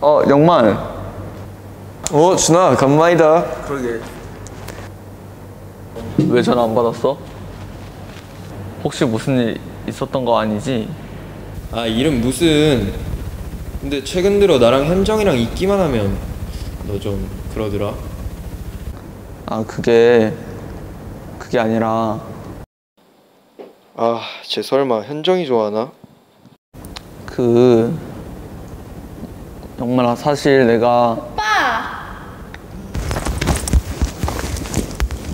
어, 영만. 어 준아 간만이다 그러게. 왜 전화 안 받았어? 혹시 무슨 일 있었던 거 아니지? 아 이름 무슨 근데 최근 들어 나랑 현정이랑 있기만 하면 너 좀 그러더라 아, 그게 그게 아니라 아쟤 설마 현정이 좋아하나? 그 영만아 사실 내가 오빠!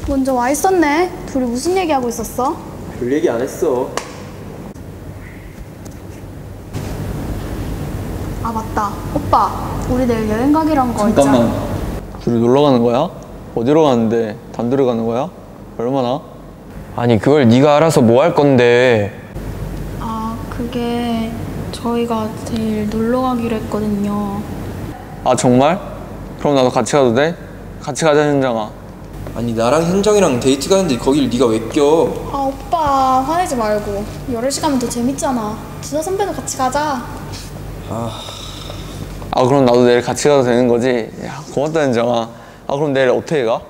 먼저 와 있었네. 둘이 무슨 얘기하고 있었어? 별 얘기 안 했어 아 맞다. 오빠, 우리 내일 여행 가기로 한 거 있잖아. 잠깐만 둘이 놀러 가는 거야? 어디로 가는데 단둘이 가는 거야? 얼마나? 아니 그걸 네가 알아서 뭐 할 건데 아 그게 저희가 내일 놀러 가기로 했거든요. 아 정말? 그럼 나도 같이 가도 돼? 같이 가자 현장아 아니 나랑 현정이랑 데이트 가는데 거길 네가 왜 껴? 아 오빠 화내지 말고 여러 시 가면 더 재밌잖아. 진아 선배도 같이 가자. 아 그럼 나도 내일 같이 가도 되는 거지? 야 고맙다 현장아 아 그럼 내일 어떻게 가?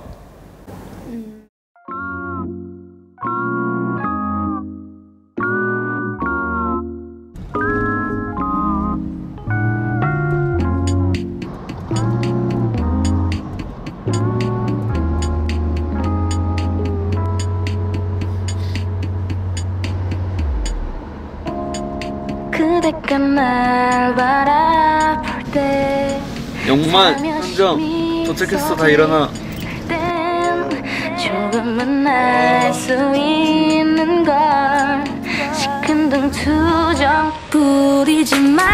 그대가 날 바라볼 때 영만 현정 도착했어. 다 일어나. 땐 조금은 알수 있는 걸 시큰둥 투정 부리지만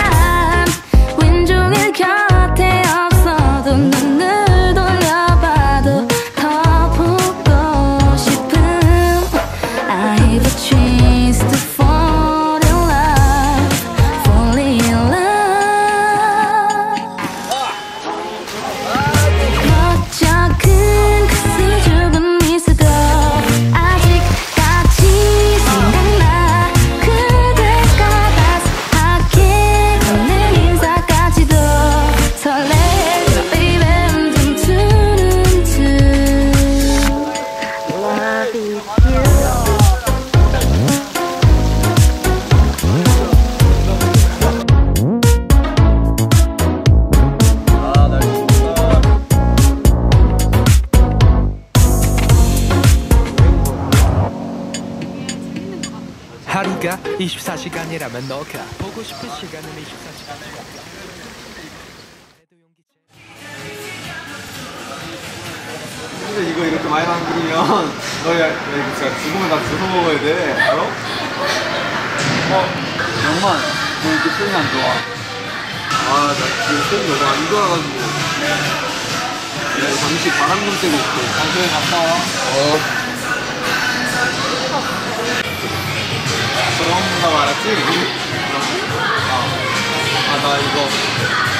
하루가 24시간이라면 너가 보고 싶은 시간은 24시간 근데 이거 이렇게 많이 만들면 너야 이거 진짜 죽으면 나 주워 먹어야 돼. 알아? 영만 너 이렇게 표현이 안 좋아? 아나 지금 손이 너무 안 좋아가지고. 내가 잠시 바람 좀 쐬고 올게. 방송에 갔다 와 나 알았지? 아나 이거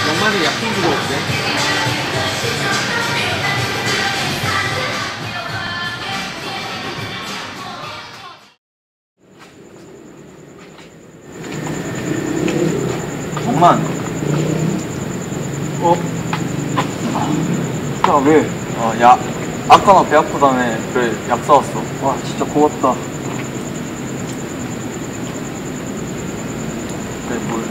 영만이 약품 주고 올게 영만 어? 아 왜? 어야 아까 나 배 아프다며 그래 약 사왔어 와 진짜 고맙다 그래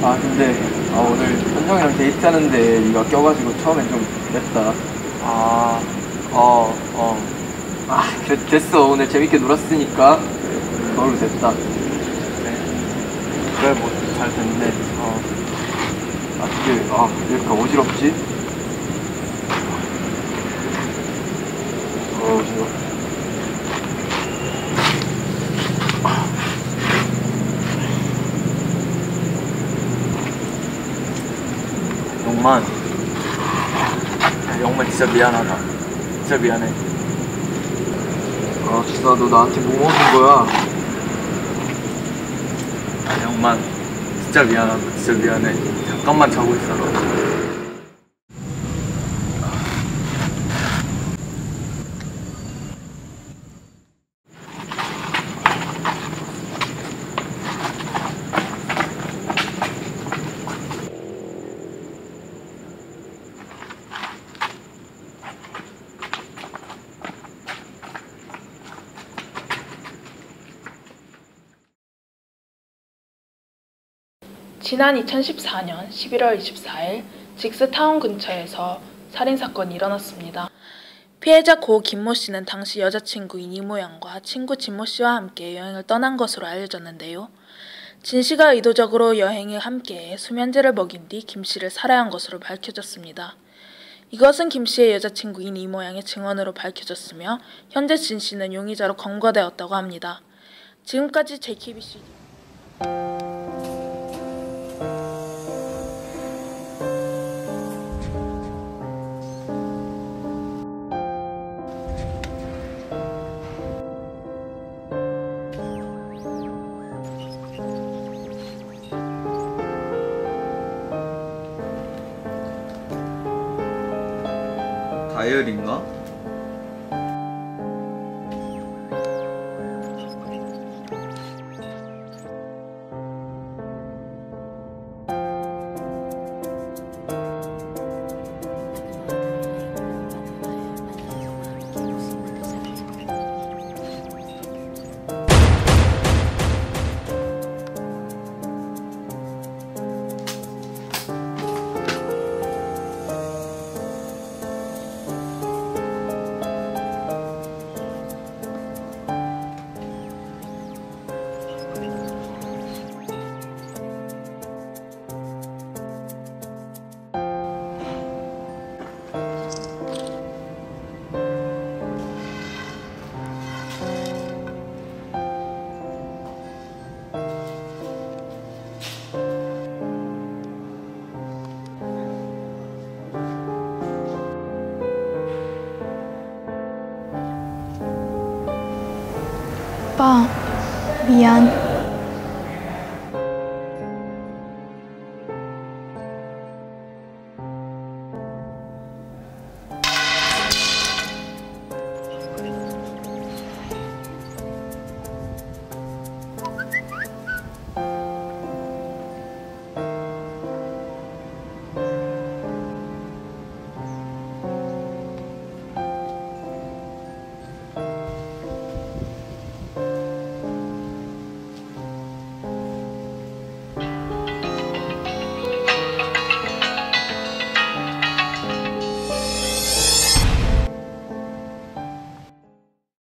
뭘아 근데 아 오늘 현정이랑 데이트하는데 네가 껴가지고 처음엔 좀 그랬다. 아 어 어. 아 그래 됐어. 오늘 재밌게 놀았으니까 그래, 너로 됐다. 그래 그래 뭐 잘 됐네. 어아 이게 아왜 이렇게 어지럽지? 어 어지러워 영만. 야, 영만 진짜 미안하다. 진짜 미안해. 아 진아 너 나한테 뭐 먹는 거야? 아 영만. 진짜 미안하다. 진짜 미안해. 잠깐만 자고 있어라 지난 2014년 11월 24일 직스타운 근처에서 살인사건이 일어났습니다. 피해자 고 김모 씨는 당시 여자친구인 이모 양과 친구 진모 씨와 함께 여행을 떠난 것으로 알려졌는데요. 진 씨가 의도적으로 여행에 함께해 수면제를 먹인 뒤 김 씨를 살해한 것으로 밝혀졌습니다. 이것은 김 씨의 여자친구인 이모 양의 증언으로 밝혀졌으며 현재 진 씨는 용의자로 검거되었다고 합니다. 지금까지 JKBC 다이어리인가? 오빠, 미안.